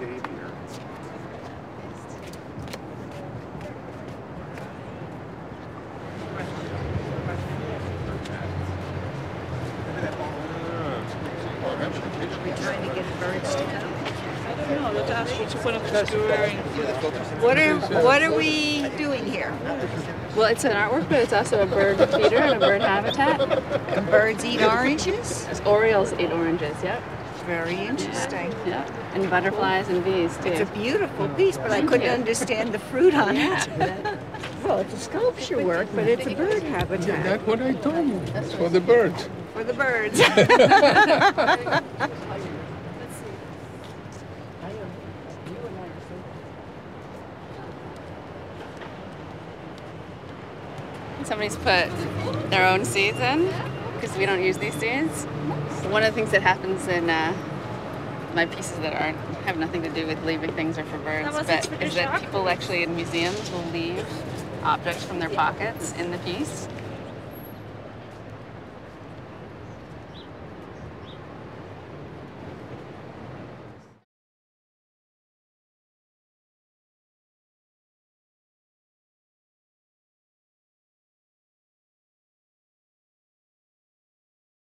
Xavier. What are what are we doing here? Well, it's an artwork, but it's also a bird feeder and a bird habitat. And birds eat oranges. Orioles eat oranges. Yep. Very interesting. Yep. And butterflies and bees, too. It's a beautiful piece, but I couldn't understand the fruit on it. Well, it's a sculpture work, but it's a bird habitat. Yeah, That's what I told you. It's for the birds. For the birds. Somebody's put their own seeds in because we don't use these seeds. One of the things that happens in uh, my pieces that aren't have nothing to do with leaving things or for birds, but it for the is that people actually in museums will leave objects from their pockets in the piece.